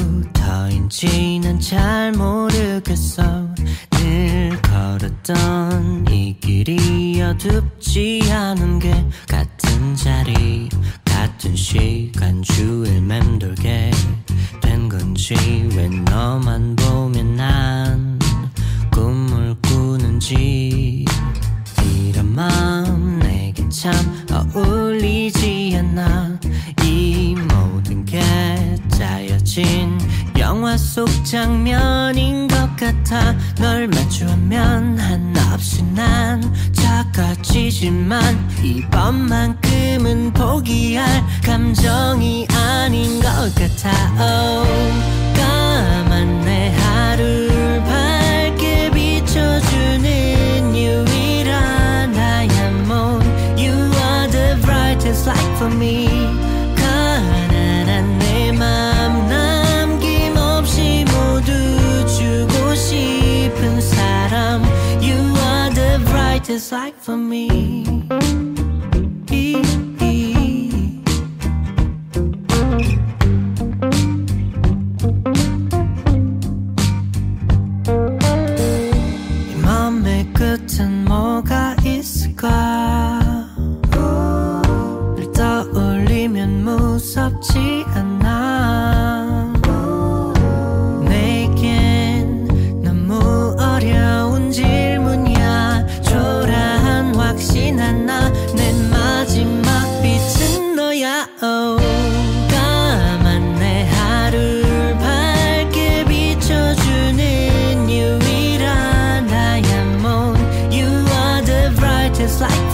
이유더인지 난 잘 모르겠어. 늘 걸었던 이 길이 어둡지 않은 게 같은 자리 같은 시간 주일 맴돌게 된 건지 왜 너만 짜여진 영화 속 장면인 것 같아. 널 마주하면 한없이 난 작아지지만 이번만큼은 포기할 감정이 아닌 것 같아. Oh, 까만 내 하루를 밝게 비춰주는 유일한 다이아몬드 You are the brightest light for me just like for me.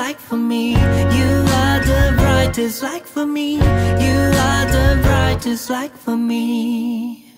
light for me. You are the brightest light for me. You are the brightest light for me